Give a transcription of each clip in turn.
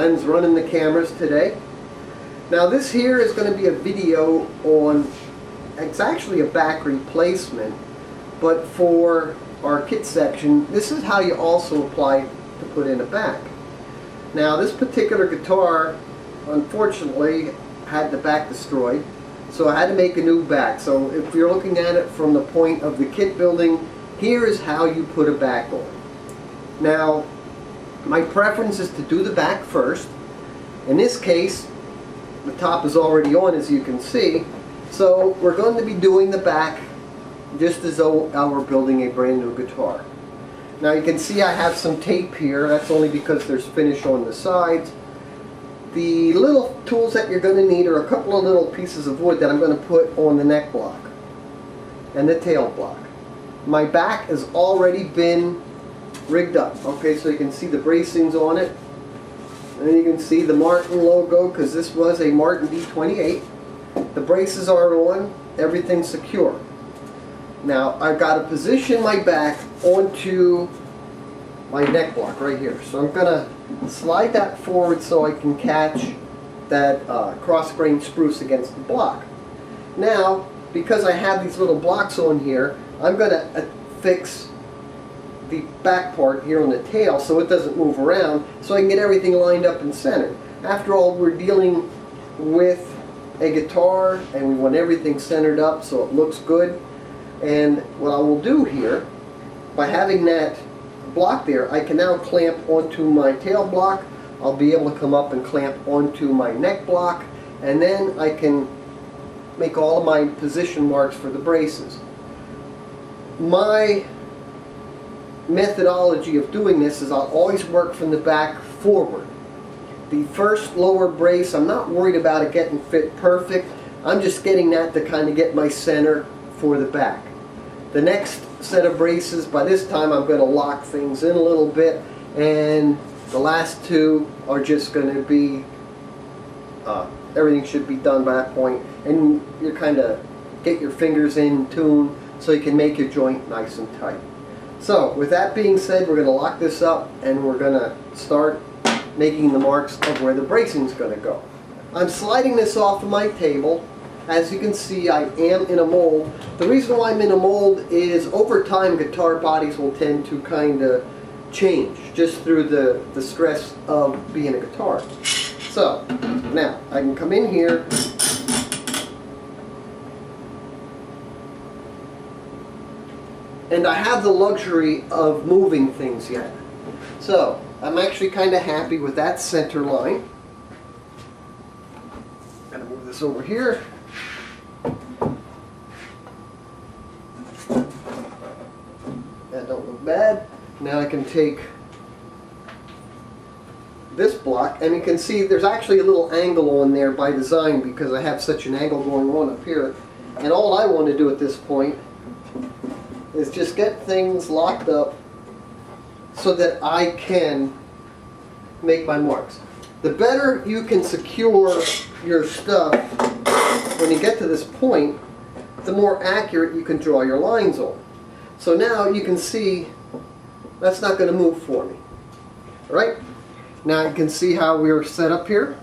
Glenn's running the cameras today. Now this here is going to be a video on, it's actually a back replacement, but for our kit section, this is how you also apply to put in a back. Now this particular guitar, unfortunately, had the back destroyed, so I had to make a new back. So if you're looking at it from the point of the kit building, here is how you put a back on. Now, my preference is to do the back first. In this case, the top is already on as you can see, so we're going to be doing the back just as though I were building a brand new guitar. Now you can see I have some tape here, that's only because there's finish on the sides. The little tools that you're going to need are a couple of little pieces of wood that I'm going to put on the neck block and the tail block. My back has already been rigged up. Okay, so you can see the bracings on it. And you can see the Martin logo because this was a Martin D28. The braces are on, everything's secure. Now I've got to position my back onto my neck block right here. So I'm going to slide that forward so I can catch that uh, cross grain spruce against the block. Now, because I have these little blocks on here, I'm going to fix the back part here on the tail so it doesn't move around so I can get everything lined up and centered. After all, we're dealing with a guitar and we want everything centered up so it looks good. And what I will do here, by having that block there, I can now clamp onto my tail block. I'll be able to come up and clamp onto my neck block and then I can make all of my position marks for the braces. My methodology of doing this is I'll always work from the back forward. The first lower brace, I'm not worried about it getting fit perfect. I'm just getting that to kind of get my center for the back. The next set of braces, by this time I'm going to lock things in a little bit and the last two are just going to be, uh, everything should be done by that point and you kind of get your fingers in tune so you can make your joint nice and tight. So with that being said, we're going to lock this up and we're going to start making the marks of where the bracing is going to go. I'm sliding this off of my table. As you can see, I am in a mold. The reason why I'm in a mold is over time guitar bodies will tend to kind of change just through the, the stress of being a guitar. So, now I can come in here and I have the luxury of moving things yet. So I'm actually kind of happy with that center line. Gonna move this over here. That don't look bad. Now I can take this block and you can see there's actually a little angle on there by design because I have such an angle going on up here and all I want to do at this point is just get things locked up so that I can make my marks. The better you can secure your stuff when you get to this point, the more accurate you can draw your lines on. So now you can see that's not going to move for me. All right? Now you can see how we're set up here.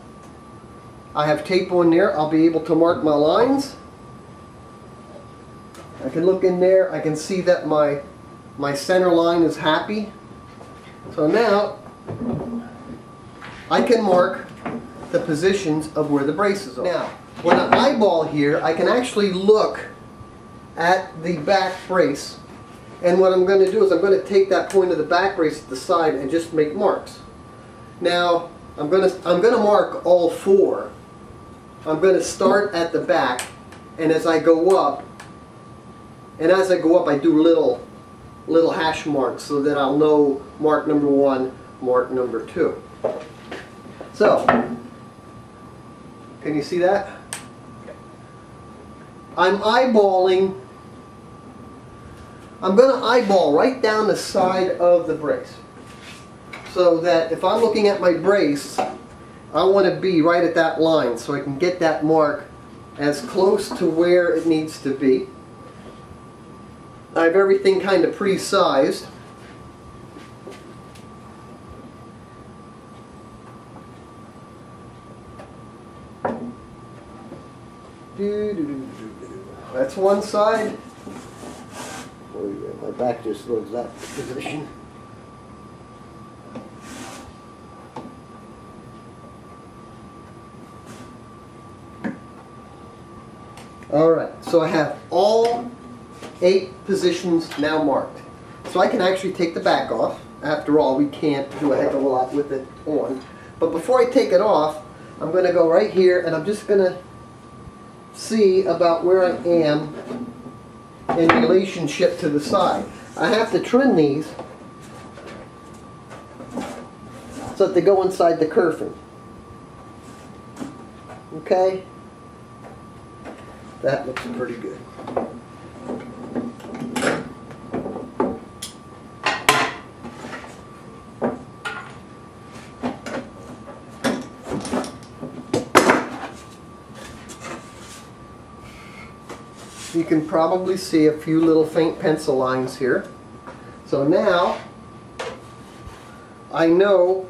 I have tape on there. I'll be able to mark my lines. I can look in there, I can see that my, my center line is happy. So now, I can mark the positions of where the braces are. Now, when I eyeball here, I can actually look at the back brace. And what I'm going to do is I'm going to take that point of the back brace at the side and just make marks. Now, I'm going to, I'm going to mark all four. I'm going to start at the back, and as I go up, and as I go up, I do little, little hash marks so that I'll know mark number one, mark number two. So, can you see that? I'm eyeballing, I'm going to eyeball right down the side of the brace. So that if I'm looking at my brace, I want to be right at that line so I can get that mark as close to where it needs to be. I have everything kind of pre-sized. That's one side. My back just loves that position. All right, so I have all eight positions now marked. So I can actually take the back off. After all, we can't do a heck of a lot with it on. But before I take it off, I'm going to go right here and I'm just going to see about where I am in relationship to the side. I have to trim these so that they go inside the kerfing. Okay? That looks pretty good. Can probably see a few little faint pencil lines here. So now I know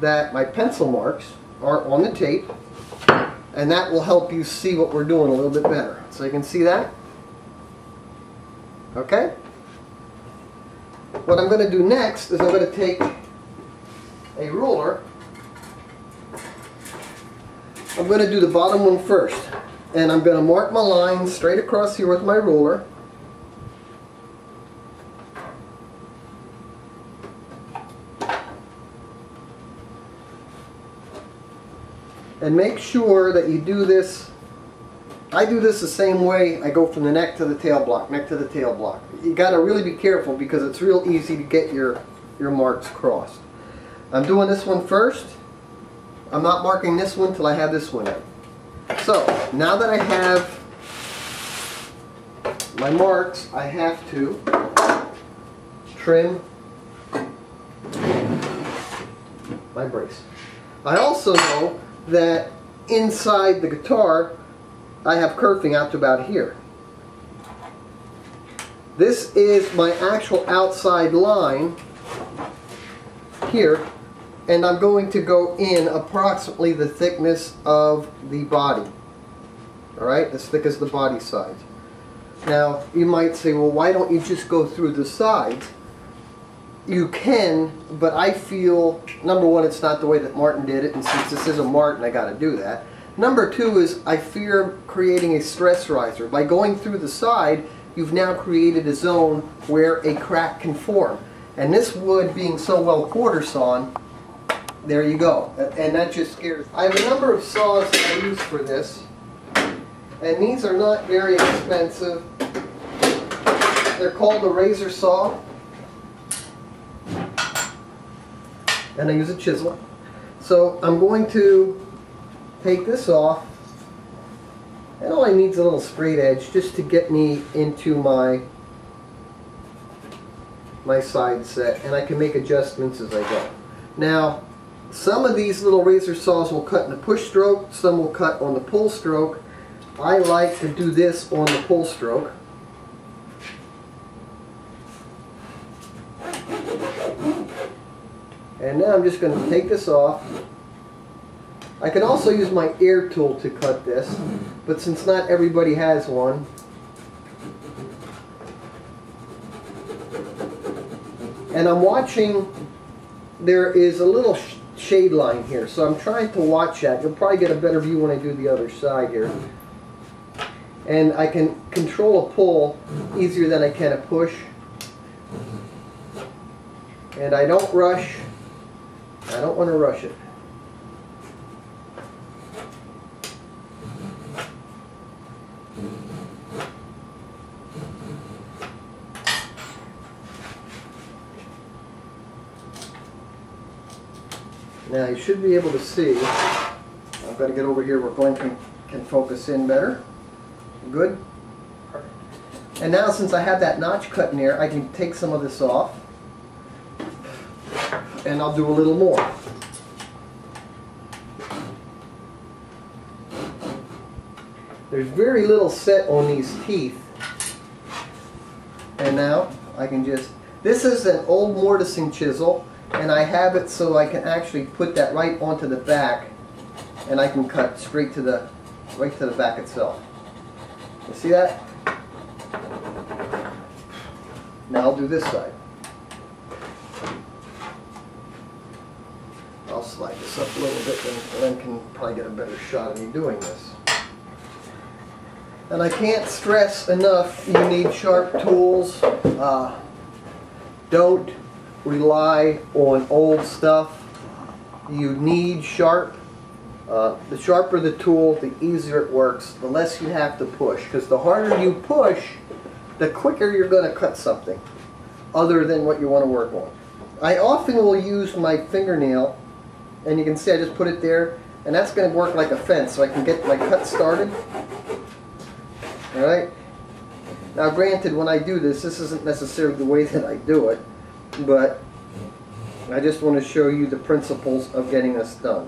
that my pencil marks are on the tape and that will help you see what we're doing a little bit better. So you can see that? Okay? What I'm going to do next is I'm going to take a ruler. I'm going to do the bottom one first. And I'm going to mark my line straight across here with my ruler. And make sure that you do this, I do this the same way, I go from the neck to the tail block, neck to the tail block. You got to really be careful because it's real easy to get your, your marks crossed. I'm doing this one first. I'm not marking this one till I have this one in. So, now that I have my marks, I have to trim my brace. I also know that inside the guitar, I have kerfing out to about here. This is my actual outside line here and I'm going to go in approximately the thickness of the body. Alright, as thick as the body sides. Now, you might say, well, why don't you just go through the sides? You can, but I feel, number one, it's not the way that Martin did it, and since this is a Martin, I got to do that. Number two is I fear creating a stress riser. By going through the side, you've now created a zone where a crack can form. And this wood being so well quarter sawn, there you go. And that just scares. I have a number of saws that I use for this. And these are not very expensive. They're called a razor saw. And I use a chisel. So I'm going to take this off. And all I need is a little straight edge just to get me into my my side set and I can make adjustments as I go. Now some of these little razor saws will cut in the push stroke, some will cut on the pull stroke. I like to do this on the pull stroke. And now I'm just going to take this off. I can also use my air tool to cut this, but since not everybody has one, and I'm watching, there is a little shade line here. So I'm trying to watch that. You'll probably get a better view when I do the other side here. And I can control a pull easier than I can a push. And I don't rush. I don't want to rush it. Now you should be able to see, I've got to get over here where Glenn can, can focus in better. Good? And now since I have that notch cut in there, I can take some of this off. And I'll do a little more. There's very little set on these teeth. And now I can just, this is an old mortising chisel and I have it so I can actually put that right onto the back and I can cut straight to the right to the back itself. You see that? Now I'll do this side. I'll slide this up a little bit, then Glenn can probably get a better shot of me doing this. And I can't stress enough, you need sharp tools. Uh, don't rely on old stuff. You need sharp. Uh, the sharper the tool, the easier it works, the less you have to push. Because the harder you push, the quicker you're going to cut something other than what you want to work on. I often will use my fingernail, and you can see I just put it there, and that's going to work like a fence, so I can get my cut started. Alright? Now granted, when I do this, this isn't necessarily the way that I do it, but I just want to show you the principles of getting this done.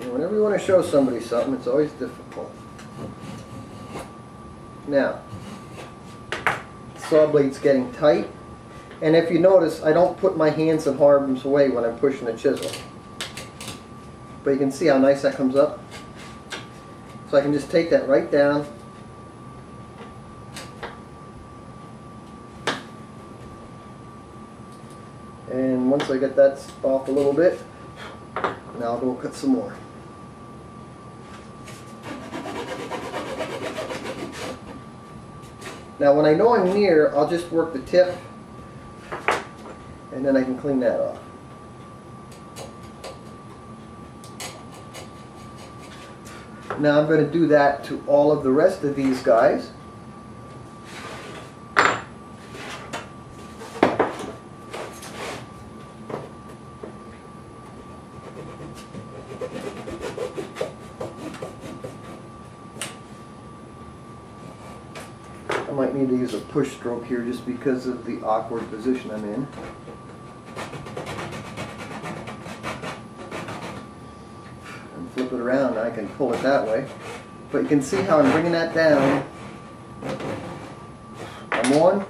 And whenever you want to show somebody something, it's always difficult. Now, saw blade's getting tight, and if you notice, I don't put my hands in harm's way when I'm pushing the chisel. But you can see how nice that comes up. So I can just take that right down. And once I get that off a little bit, now I'll go cut some more. Now when I know I'm near, I'll just work the tip and then I can clean that off. Now I'm going to do that to all of the rest of these guys. I might need to use a push stroke here just because of the awkward position I'm in. Flip it around I can pull it that way. But you can see how I'm bringing that down. I'm on,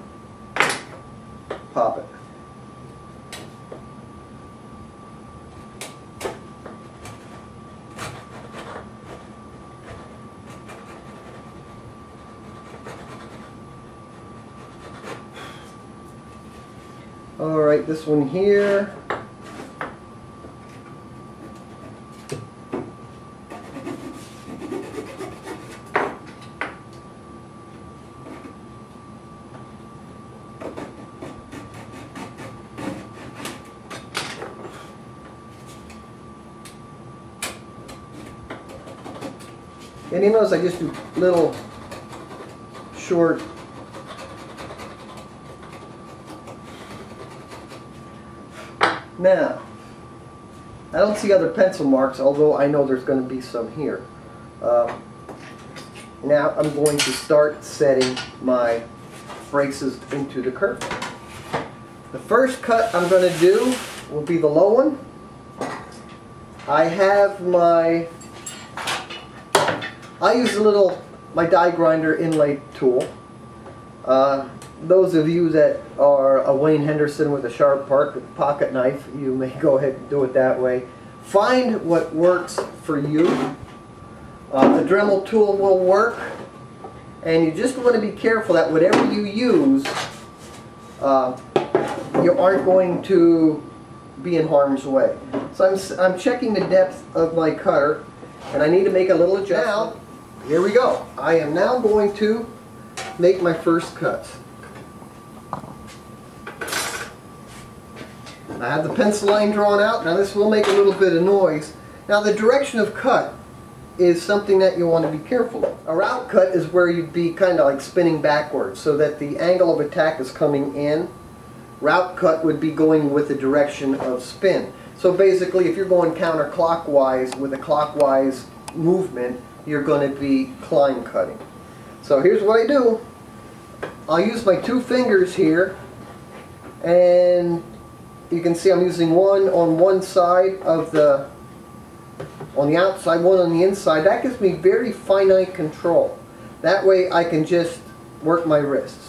pop it. All right, this one here. I just do little short Now, I don't see other pencil marks, although I know there's going to be some here. Uh, now I'm going to start setting my braces into the curve. The first cut I'm going to do will be the low one. I have my I use a little, my die grinder inlay tool. Uh, those of you that are a Wayne Henderson with a sharp pocket knife, you may go ahead and do it that way. Find what works for you. Uh, the Dremel tool will work. And you just want to be careful that whatever you use, uh, you aren't going to be in harm's way. So I'm, I'm checking the depth of my cutter, and I need to make a little adjustment. Now, here we go. I am now going to make my first cuts. I have the pencil line drawn out. Now this will make a little bit of noise. Now the direction of cut is something that you want to be careful of. A route cut is where you'd be kind of like spinning backwards so that the angle of attack is coming in. Route cut would be going with the direction of spin. So basically if you're going counterclockwise with a clockwise movement, you're going to be climb cutting. So here's what I do. I'll use my two fingers here and you can see I'm using one on one side of the on the outside, one on the inside. That gives me very finite control. That way I can just work my wrists.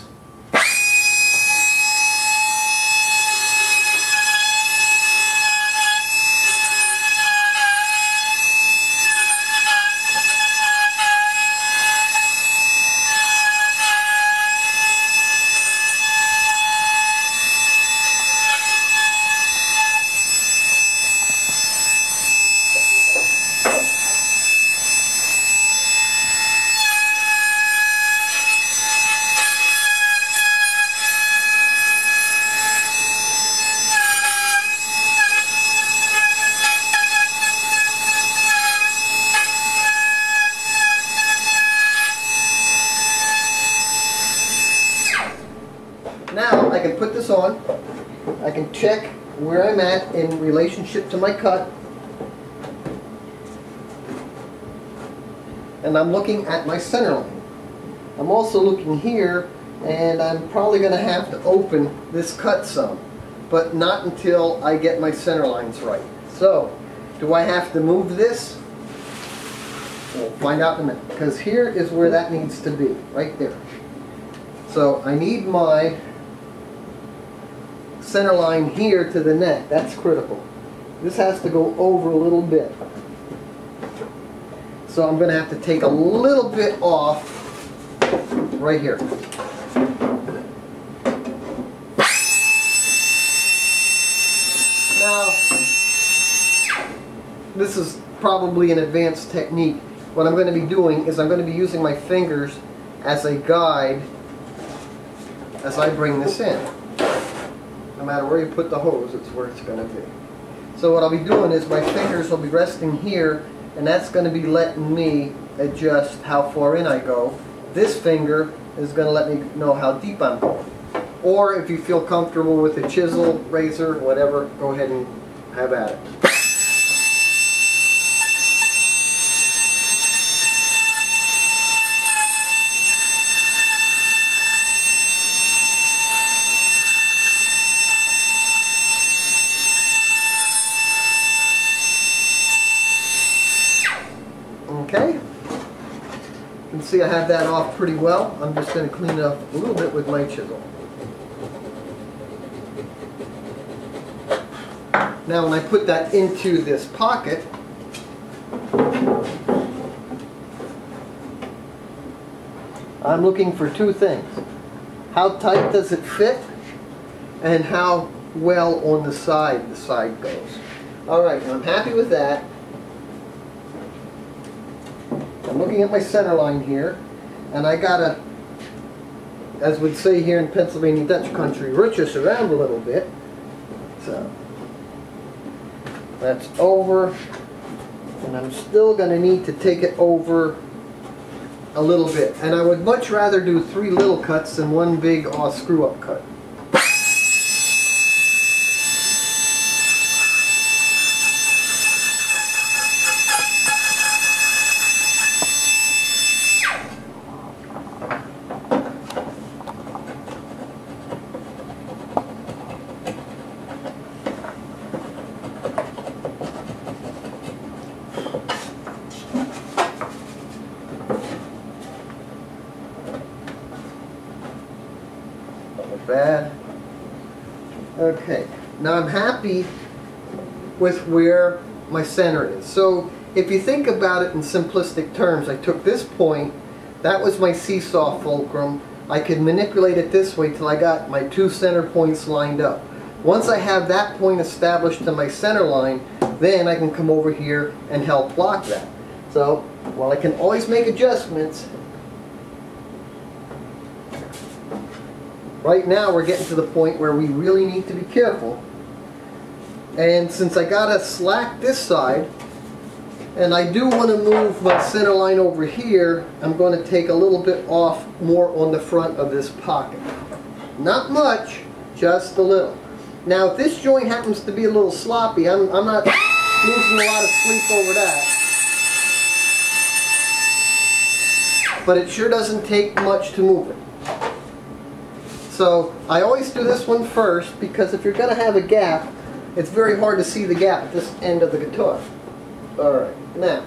Relationship to my cut. And I'm looking at my center line. I'm also looking here and I'm probably going to have to open this cut some, but not until I get my center lines right. So, do I have to move this? We'll find out in a minute, because here is where that needs to be, right there. So I need my center line here to the net. That's critical. This has to go over a little bit. So I'm going to have to take a little bit off right here. Now, this is probably an advanced technique. What I'm going to be doing is I'm going to be using my fingers as a guide as I bring this in. No matter where you put the hose, it's where it's going to be. So what I'll be doing is my fingers will be resting here and that's going to be letting me adjust how far in I go. This finger is going to let me know how deep I'm going. Or if you feel comfortable with a chisel, razor, whatever, go ahead and have at it. See I have that off pretty well. I'm just going to clean it up a little bit with my chisel. Now when I put that into this pocket, I'm looking for two things. How tight does it fit? And how well on the side the side goes. Alright, I'm happy with that. I'm looking at my center line here, and I gotta, as we'd say here in Pennsylvania Dutch country, this around a little bit. So, that's over, and I'm still gonna need to take it over a little bit. And I would much rather do three little cuts than one big uh, screw-up cut. Not bad. Okay, now I'm happy with where my center is. So if you think about it in simplistic terms, I took this point, that was my seesaw fulcrum. I could manipulate it this way till I got my two center points lined up. Once I have that point established to my center line, then I can come over here and help block that. So, while I can always make adjustments, right now we're getting to the point where we really need to be careful. And since I got to slack this side, and I do want to move my center line over here, I'm going to take a little bit off more on the front of this pocket. Not much, just a little. Now if this joint happens to be a little sloppy, I'm, I'm not losing a lot of sleep over that. But it sure doesn't take much to move it. So I always do this one first because if you're going to have a gap, it's very hard to see the gap at this end of the guitar. Alright, now,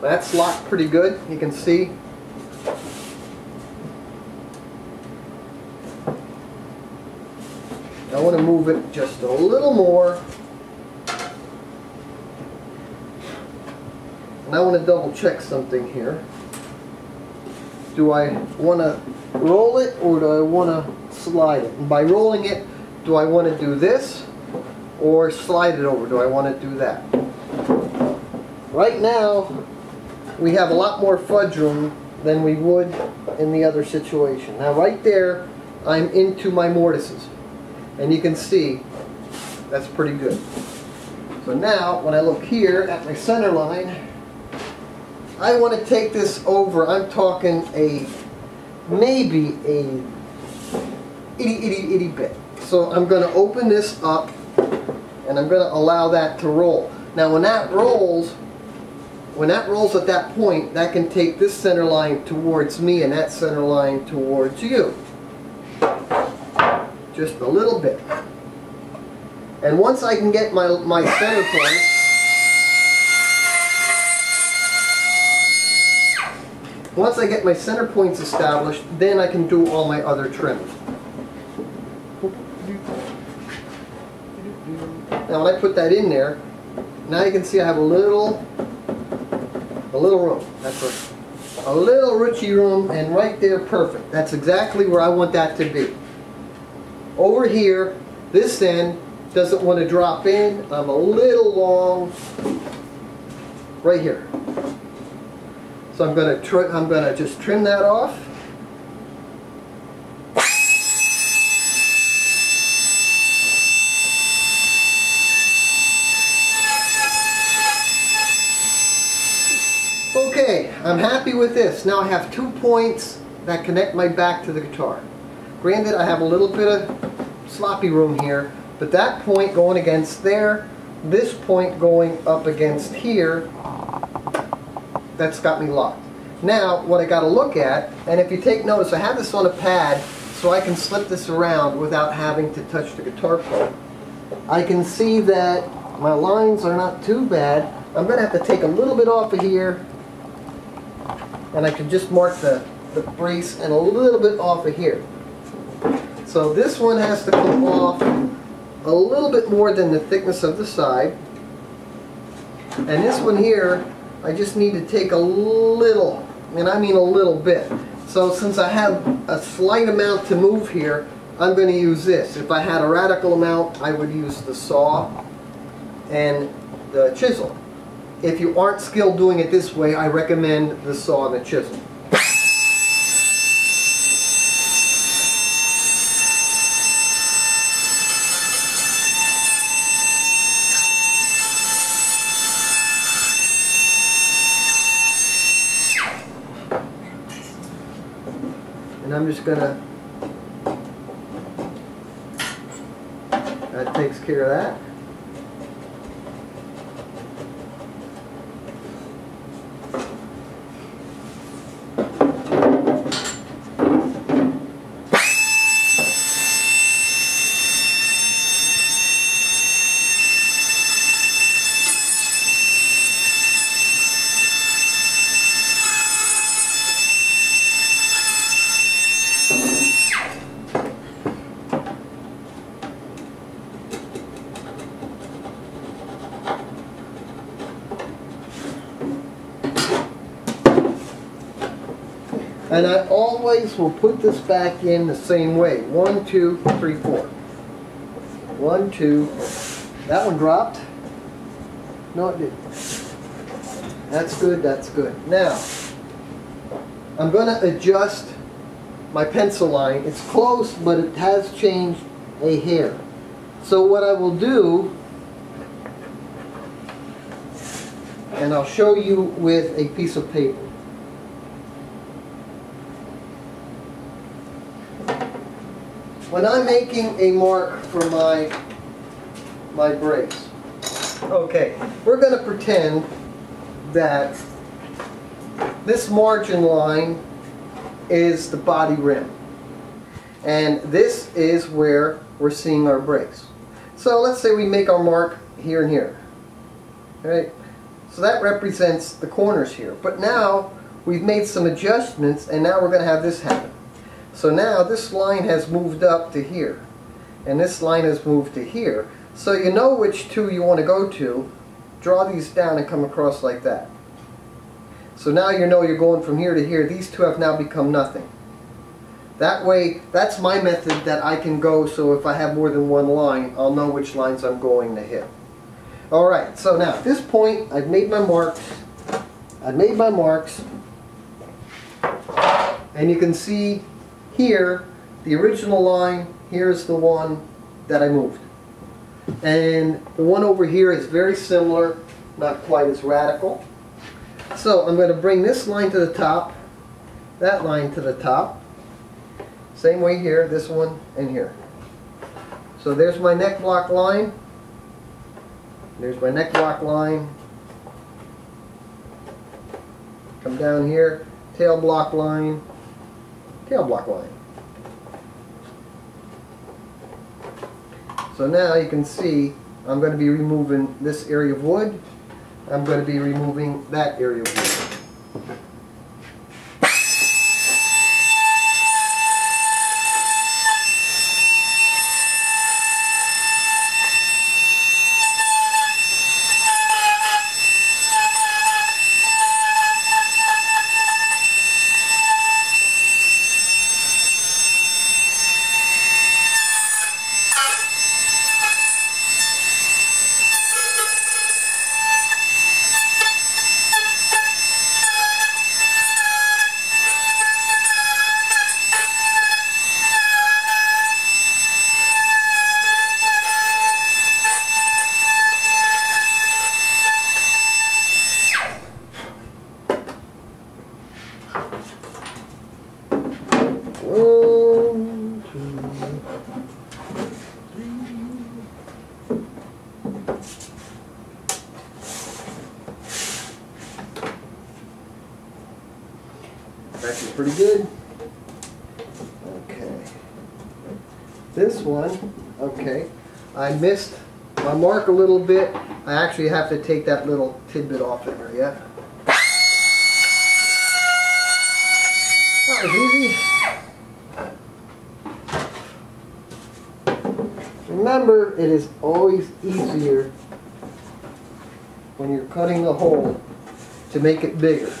that's locked pretty good, you can see. I want to move it just a little more. And I want to double check something here. Do I want to roll it or do I want to slide it? And by rolling it, do I want to do this or slide it over? Do I want to do that? Right now, we have a lot more fudge room than we would in the other situation. Now right there, I'm into my mortises. And you can see, that's pretty good. So now, when I look here at my center line, I want to take this over, I'm talking a, maybe a itty itty itty bit. So I'm going to open this up and I'm going to allow that to roll. Now when that rolls, when that rolls at that point, that can take this center line towards me and that center line towards you. Just a little bit. And once I can get my, my center point, once I get my center points established, then I can do all my other trims. Now when I put that in there, now you can see I have a little, a little room. That's a, little roochy room and right there perfect. That's exactly where I want that to be. Over here, this end doesn't want to drop in. I'm a little long right here. So I'm going to I'm going to just trim that off. Okay, I'm happy with this. Now I have two points that connect my back to the guitar. Granted, I have a little bit of sloppy room here, but that point going against there, this point going up against here, that's got me locked. Now, what I got to look at, and if you take notice, I have this on a pad so I can slip this around without having to touch the guitar pole. I can see that my lines are not too bad. I'm going to have to take a little bit off of here, and I can just mark the, the brace and a little bit off of here. So this one has to come off a little bit more than the thickness of the side. And this one here, I just need to take a little, and I mean a little bit. So since I have a slight amount to move here, I'm going to use this. If I had a radical amount, I would use the saw and the chisel. If you aren't skilled doing it this way, I recommend the saw and the chisel. And I'm just gonna, that takes care of that. And I always will put this back in the same way. One, two, three, four. One, two. That one dropped. No, it didn't. That's good, that's good. Now, I'm going to adjust my pencil line. It's close, but it has changed a hair. So what I will do, and I'll show you with a piece of paper. When I'm making a mark for my my brace, okay, we're going to pretend that this margin line is the body rim. And this is where we're seeing our brace. So let's say we make our mark here and here. Right? So that represents the corners here. But now we've made some adjustments and now we're going to have this happen. So now this line has moved up to here. And this line has moved to here. So you know which two you want to go to. Draw these down and come across like that. So now you know you're going from here to here. These two have now become nothing. That way, that's my method that I can go so if I have more than one line, I'll know which lines I'm going to hit. Alright, so now at this point, I've made my marks. I've made my marks. And you can see here, the original line, here's the one that I moved. And the one over here is very similar, not quite as radical. So I'm going to bring this line to the top, that line to the top. Same way here, this one and here. So there's my neck block line. There's my neck block line. Come down here, tail block line, tail block line. So now you can see I'm going to be removing this area of wood. I'm going to be removing that area of wood. Missed my mark a little bit. I actually have to take that little tidbit off in there, yeah? That was easy. Remember, it is always easier when you're cutting the hole to make it bigger.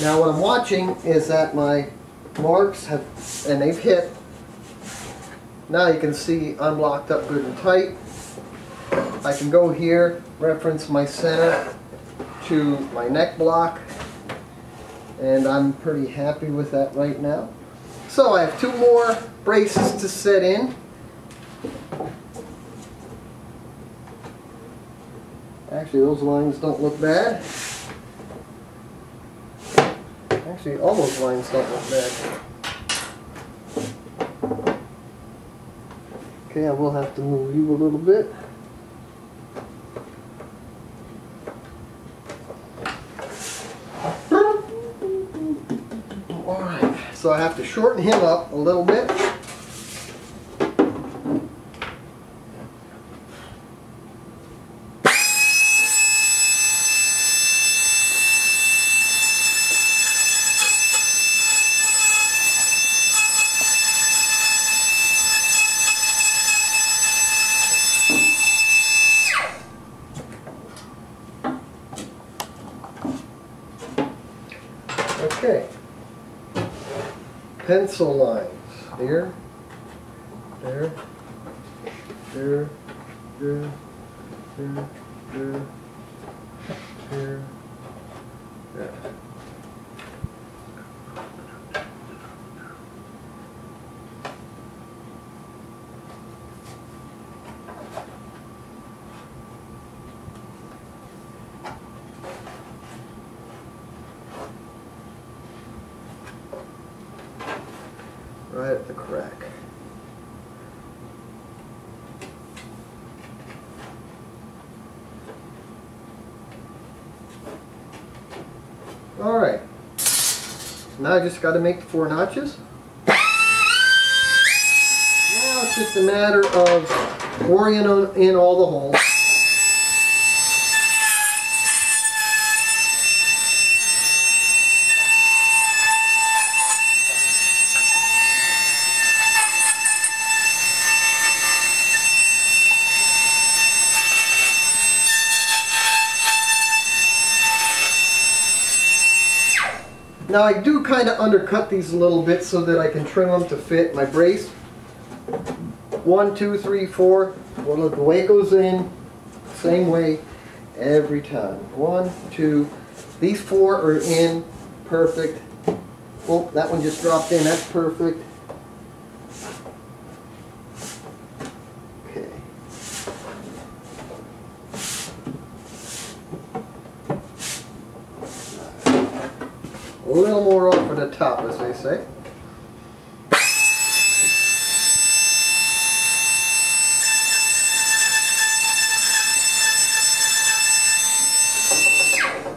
Now what I'm watching is that my marks have, and they've hit. Now you can see I'm locked up good and tight. I can go here, reference my center to my neck block, and I'm pretty happy with that right now. So I have two more braces to set in. Actually, those lines don't look bad. Actually, all those lines don't look bad. Okay, I will have to move you a little bit. Alright, so I have to shorten him up a little bit. pessoa Alright. Now I just got to make the four notches. Now it's just a matter of pouring in all the holes. Now I do kind of undercut these a little bit so that I can trim them to fit my brace. One, two, three, four. Well, the way it goes in, same way every time. One, two. These four are in perfect. Oh, that one just dropped in. That's perfect. Okay. A little more off at the top. top, as they say.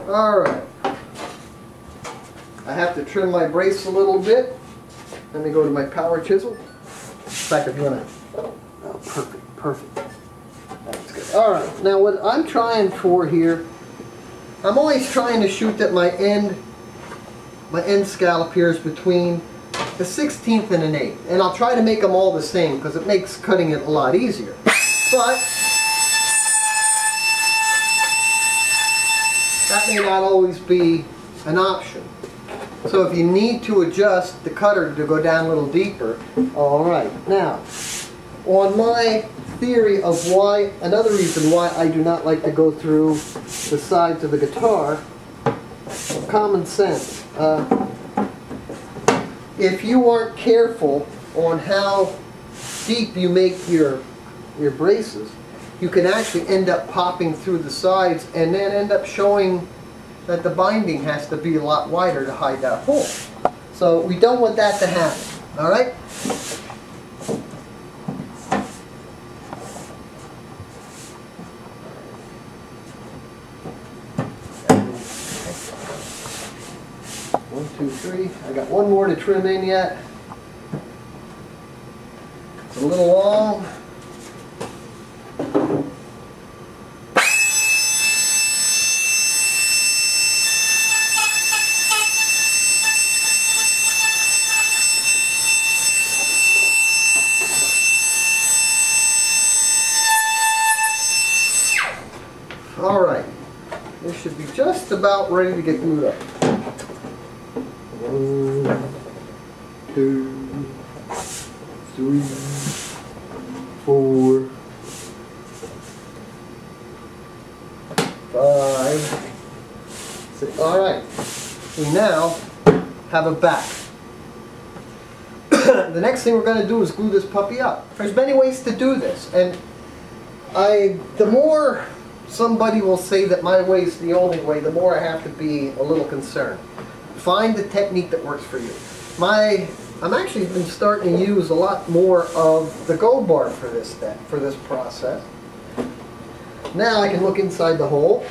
Alright. My brace a little bit. Let me go to my power chisel. Fact, if you want to... Oh, perfect, perfect. That's good. Alright, now what I'm trying for here, I'm always trying to shoot that my end, my end scallop here is between the 16th and an 8th. And I'll try to make them all the same because it makes cutting it a lot easier. But that may not always be an option. So if you need to adjust the cutter to go down a little deeper, all right. Now, on my theory of why, another reason why I do not like to go through the sides of the guitar, common sense. Uh, if you aren't careful on how deep you make your, your braces, you can actually end up popping through the sides and then end up showing that the binding has to be a lot wider to hide that hole. So we don't want that to happen, all right? One, two, three. I got one more to trim in yet. It's a little long. Alright, this should be just about ready to get glued up. One, two, three, four, five, six. Alright, we now have a back. the next thing we're going to do is glue this puppy up. There's many ways to do this, and I, the more somebody will say that my way is the only way, the more I have to be a little concerned. Find the technique that works for you. My, I'm actually been starting to use a lot more of the go bar for this step, for this process. Now I can look inside the hole.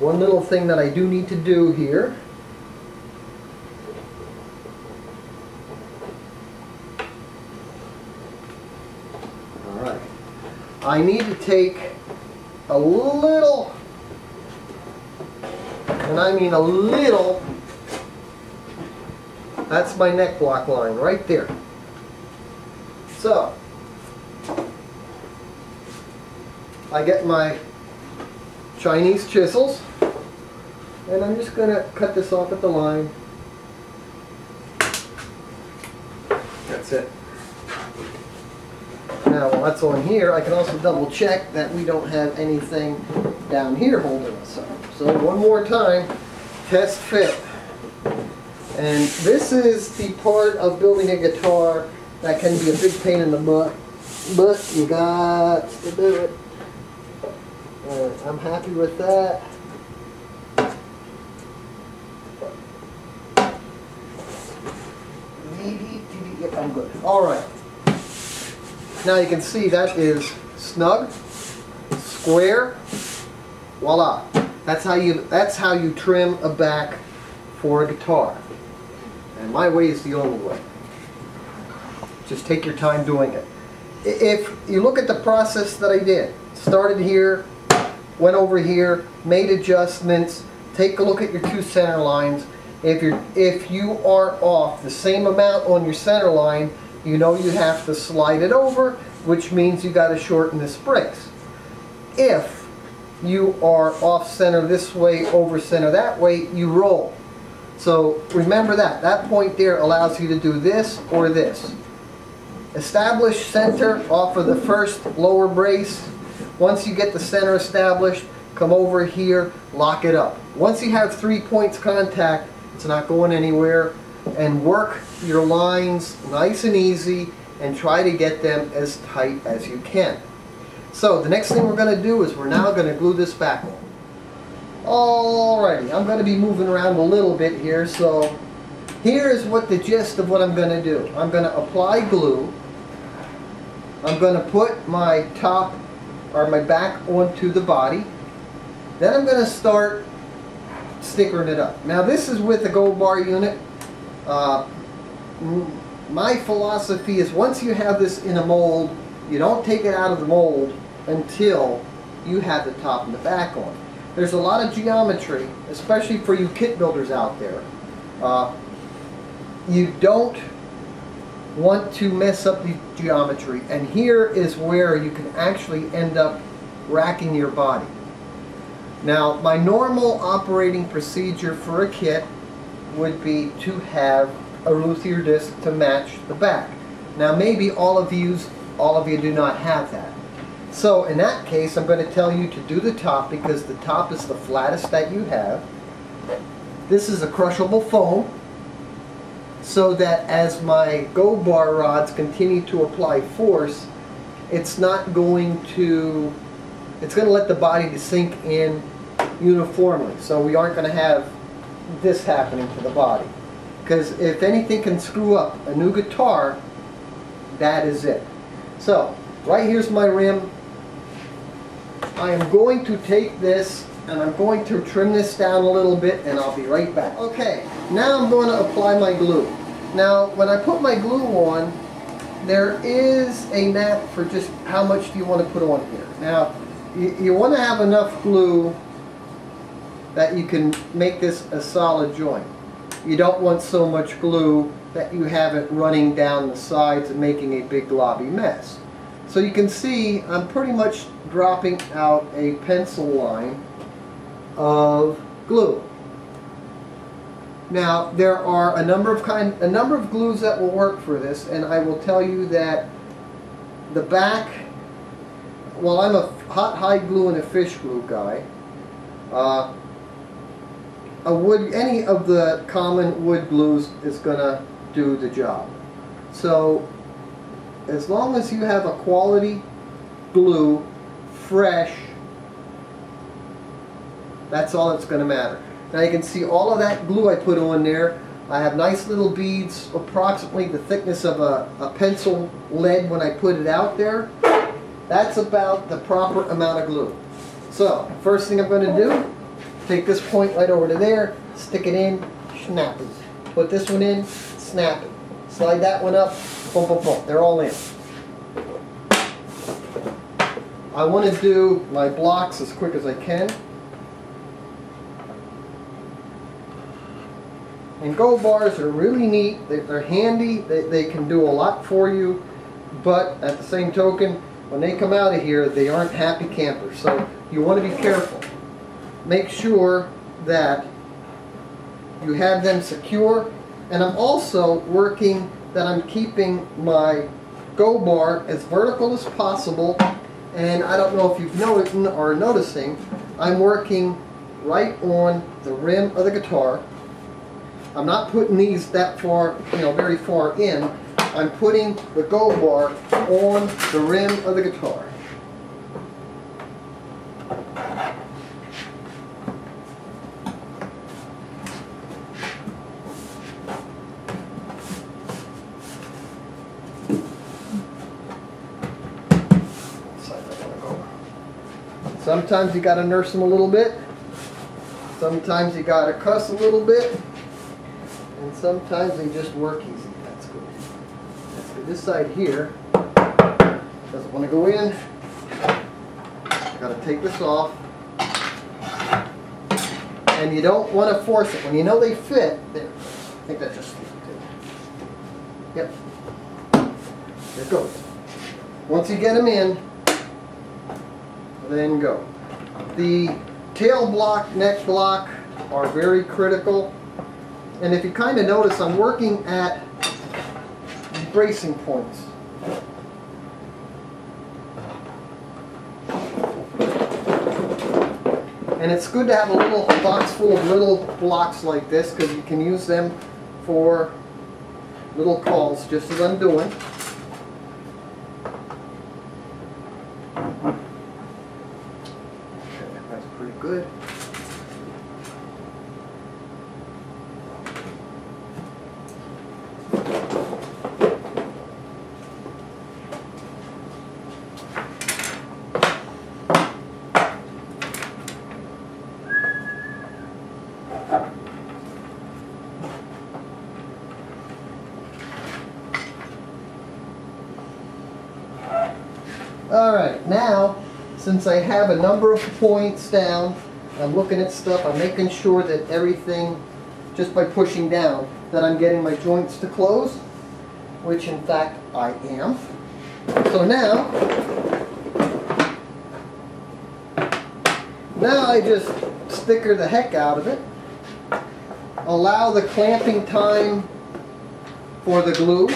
One little thing that I do need to do here Alright. I need to take a little, and I mean a little, that's my neck block line right there. So, I get my Chinese chisels, and I'm just going to cut this off at the line. That's it. Now, while that's on here, I can also double check that we don't have anything down here holding us up. So one more time, test fit. And this is the part of building a guitar that can be a big pain in the butt, but you got to do it. Uh, I'm happy with that. Yep, I'm good. All right. Now you can see that is snug, square, voila. That's how you that's how you trim a back for a guitar. And my way is the only way. Just take your time doing it. If you look at the process that I did, started here, went over here, made adjustments, take a look at your two center lines. If you're if you are off the same amount on your center line, you know you have to slide it over, which means you got to shorten this brace. If you are off center this way, over center that way, you roll. So remember that. That point there allows you to do this or this. Establish center off of the first lower brace. Once you get the center established, come over here, lock it up. Once you have three points contact, it's not going anywhere and work your lines nice and easy and try to get them as tight as you can. So the next thing we're going to do is we're now going to glue this back on. Alrighty, I'm going to be moving around a little bit here, so here's what the gist of what I'm going to do. I'm going to apply glue. I'm going to put my top or my back onto the body. Then I'm going to start stickering it up. Now this is with the go bar unit. Uh, my philosophy is once you have this in a mold, you don't take it out of the mold until you have the top and the back on. There's a lot of geometry, especially for you kit builders out there. Uh, you don't want to mess up the geometry and here is where you can actually end up racking your body. Now my normal operating procedure for a kit would be to have a luthier disc to match the back. Now maybe all of you all of you do not have that. So in that case I'm going to tell you to do the top because the top is the flattest that you have. This is a crushable foam so that as my go bar rods continue to apply force, it's not going to, it's going to let the body to sink in uniformly. So we aren't going to have this happening to the body. Because if anything can screw up a new guitar, that is it. So, right here's my rim. I am going to take this and I'm going to trim this down a little bit and I'll be right back. Okay, now I'm going to apply my glue. Now, when I put my glue on, there is a knack for just how much do you want to put on here. Now, you, you want to have enough glue that you can make this a solid joint. You don't want so much glue that you have it running down the sides and making a big globby mess. So you can see I'm pretty much dropping out a pencil line of glue. Now there are a number of kind a number of glues that will work for this and I will tell you that the back well I'm a hot hide glue and a fish glue guy uh, a wood any of the common wood glues is gonna do the job so as long as you have a quality glue fresh that's all that's going to matter now you can see all of that glue I put on there. I have nice little beads, approximately the thickness of a, a pencil lead when I put it out there. That's about the proper amount of glue. So, first thing I'm going to do, take this point right over to there, stick it in, snap it. Put this one in, snap it. Slide that one up, boom, boom, boom. They're all in. I want to do my blocks as quick as I can. And go bars are really neat. They're handy. They, they can do a lot for you. But at the same token, when they come out of here, they aren't happy campers. So you want to be careful. Make sure that you have them secure. And I'm also working that I'm keeping my go bar as vertical as possible. And I don't know if you've noticed or noticing, I'm working right on the rim of the guitar I'm not putting these that far, you know, very far in. I'm putting the go bar on the rim of the guitar. Sometimes you got to nurse them a little bit. Sometimes you got to cuss a little bit. And sometimes they just work easy. That's good. That's good. This side here doesn't want to go in. Got to take this off. And you don't want to force it. When you know they fit, there. I think that just Yep. There it goes. Once you get them in, then go. The tail block, neck block are very critical. And if you kind of notice, I'm working at bracing points. And it's good to have a little box full of little blocks like this because you can use them for little cauls just as I'm doing. Okay, that's pretty good. Alright, now, since I have a number of points down, I'm looking at stuff, I'm making sure that everything, just by pushing down, that I'm getting my joints to close, which in fact I am. So now, now I just sticker the heck out of it, allow the clamping time for the glue,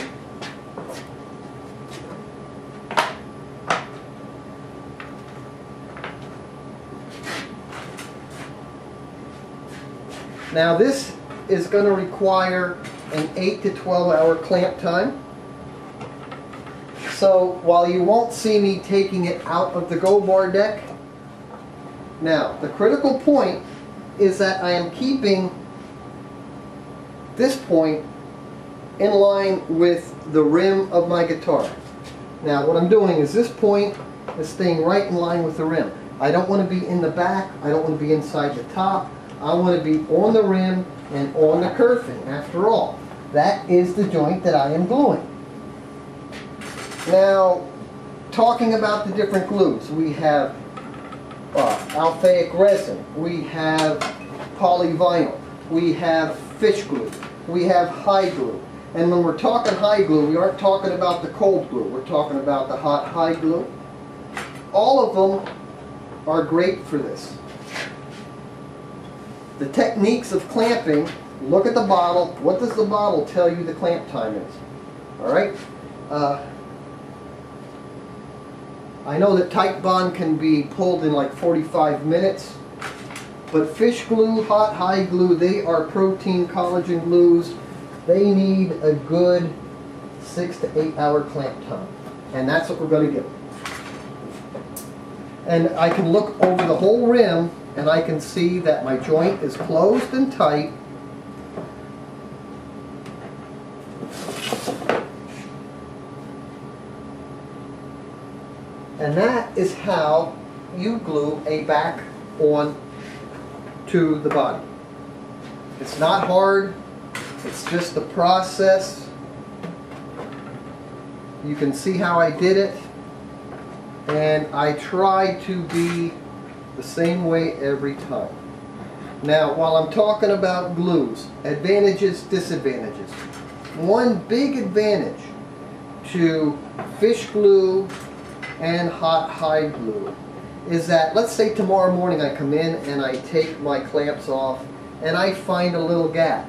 Now this is going to require an 8 to 12 hour clamp time. So while you won't see me taking it out of the go bar deck, now the critical point is that I am keeping this point in line with the rim of my guitar. Now what I'm doing is this point is staying right in line with the rim. I don't want to be in the back, I don't want to be inside the top, I want to be on the rim and on the kerfing. After all, that is the joint that I am gluing. Now, talking about the different glues, we have uh, aliphatic resin, we have polyvinyl, we have fish glue, we have hide glue. And when we're talking hide glue, we aren't talking about the cold glue, we're talking about the hot hide glue. All of them are great for this. The techniques of clamping, look at the bottle. What does the bottle tell you the clamp time is? All right? Uh, I know that Titebond can be pulled in like 45 minutes, but fish glue, hot hide glue, they are protein collagen glues. They need a good six to eight hour clamp time. And that's what we're going to give. And I can look over the whole rim and I can see that my joint is closed and tight and that is how you glue a back on to the body. It's not hard, it's just the process. You can see how I did it and I try to be the same way every time. Now, while I'm talking about glues, advantages, disadvantages. One big advantage to fish glue and hot hide glue is that, let's say tomorrow morning I come in and I take my clamps off and I find a little gap.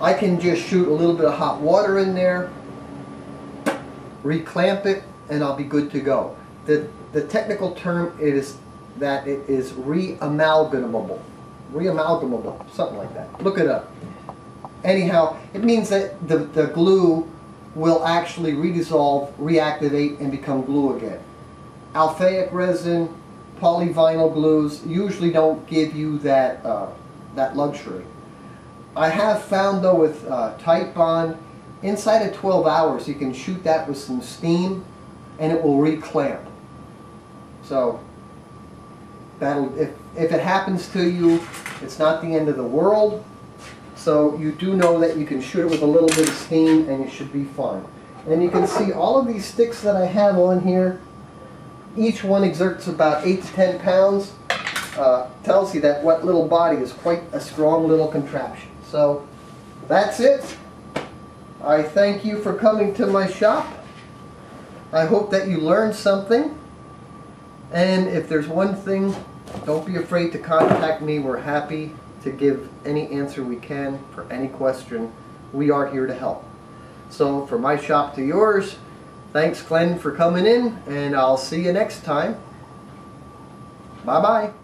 I can just shoot a little bit of hot water in there, reclamp it, and I'll be good to go. The the technical term is that it is re-amalgamable. Re-amalgamable, something like that. Look it up. Anyhow, it means that the, the glue will actually redissolve, reactivate, and become glue again. Aliphatic resin, polyvinyl glues usually don't give you that, uh, that luxury. I have found though with uh, bond, inside of 12 hours you can shoot that with some steam and it will reclamp. So that'll if if it happens to you, it's not the end of the world. So you do know that you can shoot it with a little bit of steam and you should be fine. And you can see all of these sticks that I have on here, each one exerts about 8 to 10 pounds. Uh, tells you that what little body is quite a strong little contraption. So that's it. I thank you for coming to my shop. I hope that you learned something. And if there's one thing, don't be afraid to contact me. We're happy to give any answer we can for any question. We are here to help. So from my shop to yours, thanks Glenn for coming in and I'll see you next time. Bye-bye.